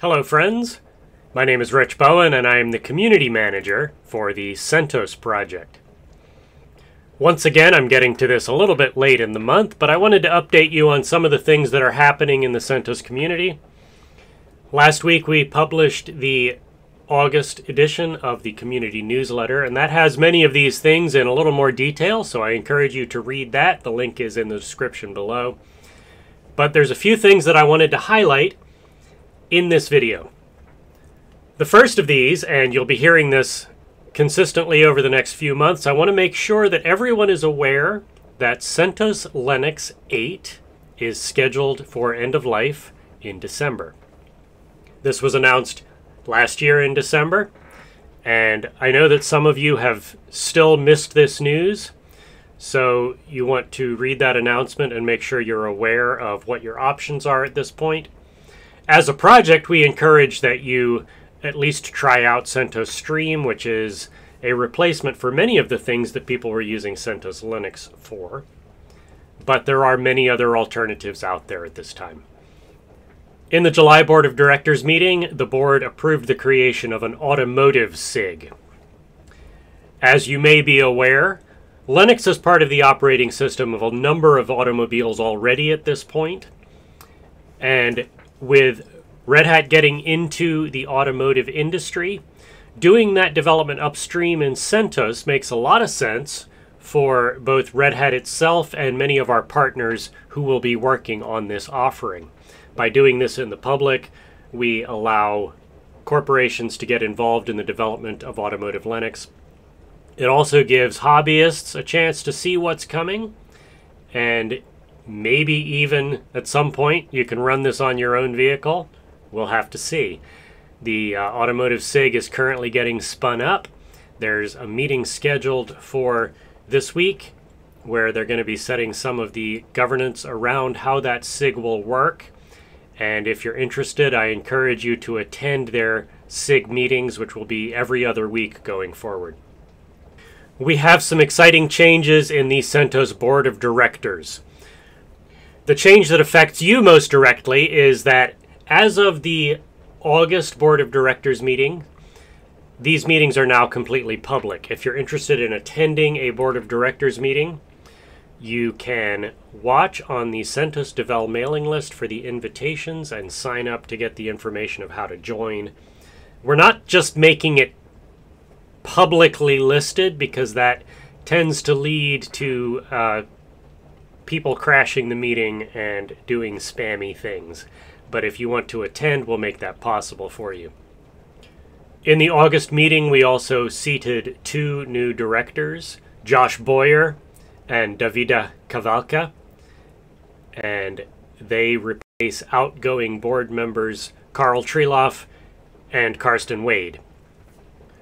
Hello, friends. My name is Rich Bowen, and I am the community manager for the CentOS project. Once again, I'm getting to this a little bit late in the month, but I wanted to update you on some of the things that are happening in the CentOS community. Last week, we published the August edition of the community newsletter, and that has many of these things in a little more detail, so I encourage you to read that. The link is in the description below. But there's a few things that I wanted to highlight in this video. The first of these, and you'll be hearing this consistently over the next few months, I want to make sure that everyone is aware that CentOS Linux 8 is scheduled for end of life in December. This was announced last year in December, and I know that some of you have still missed this news, so you want to read that announcement and make sure you're aware of what your options are at this point. As a project, we encourage that you at least try out CentOS Stream, which is a replacement for many of the things that people were using CentOS Linux for. But there are many other alternatives out there at this time. In the July Board of Directors meeting, the board approved the creation of an automotive SIG. As you may be aware, Linux is part of the operating system of a number of automobiles already at this point, and with Red Hat getting into the automotive industry, doing that development upstream in CentOS makes a lot of sense for both Red Hat itself and many of our partners who will be working on this offering. By doing this in the public, we allow corporations to get involved in the development of automotive Linux. It also gives hobbyists a chance to see what's coming and Maybe even at some point you can run this on your own vehicle. We'll have to see. The uh, automotive SIG is currently getting spun up. There's a meeting scheduled for this week where they're going to be setting some of the governance around how that SIG will work. And if you're interested, I encourage you to attend their SIG meetings, which will be every other week going forward. We have some exciting changes in the CentOS Board of Directors. The change that affects you most directly is that as of the August Board of Directors meeting, these meetings are now completely public. If you're interested in attending a Board of Directors meeting, you can watch on the CentOS Devel mailing list for the invitations and sign up to get the information of how to join. We're not just making it publicly listed because that tends to lead to uh, people crashing the meeting and doing spammy things. But if you want to attend, we'll make that possible for you. In the August meeting, we also seated two new directors, Josh Boyer and Davide Cavalca, and they replace outgoing board members Carl Trieloff and Karsten Wade.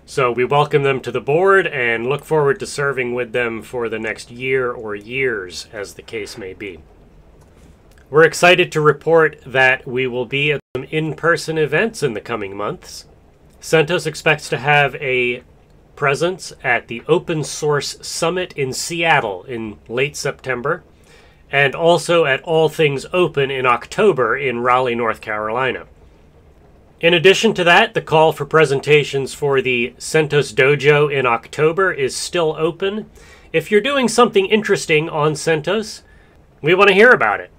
So we welcome them to the board and look forward to serving with them for the next year or years, as the case may be. We're excited to report that we will be at some in person events in the coming months. CentOS expects to have a presence at the Open Source Summit in Seattle in late September, and also at All Things Open in October in Raleigh, North Carolina. In addition to that, the call for presentations for the CentOS Dojo in October is still open. If you're doing something interesting on CentOS, we want to hear about it.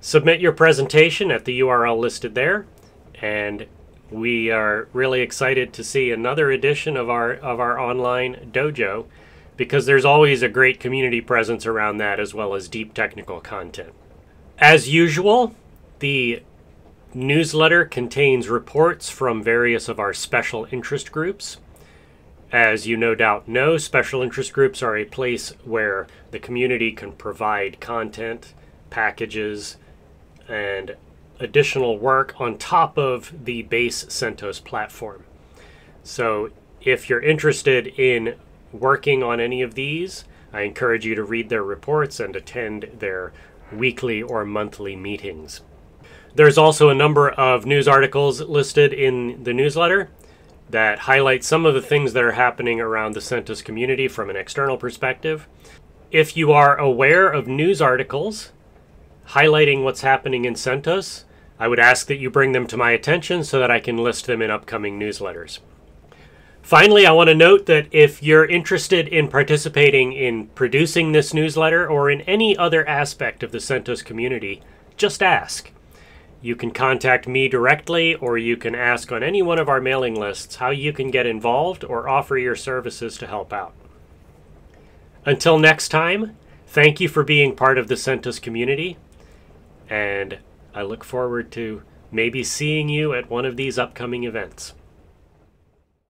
Submit your presentation at the URL listed there, and we are really excited to see another edition of our of our online dojo because there's always a great community presence around that as well as deep technical content. As usual, the newsletter contains reports from various of our special interest groups. As you no doubt know, special interest groups are a place where the community can provide content, packages, and additional work on top of the base CentOS platform. So if you're interested in working on any of these, I encourage you to read their reports and attend their weekly or monthly meetings. There's also a number of news articles listed in the newsletter that highlight some of the things that are happening around the CentOS community from an external perspective. If you are aware of news articles highlighting what's happening in CentOS, I would ask that you bring them to my attention so that I can list them in upcoming newsletters. Finally, I want to note that if you're interested in participating in producing this newsletter or in any other aspect of the CentOS community, just ask. You can contact me directly, or you can ask on any one of our mailing lists how you can get involved or offer your services to help out. Until next time, thank you for being part of the CentOS community, and I look forward to maybe seeing you at one of these upcoming events.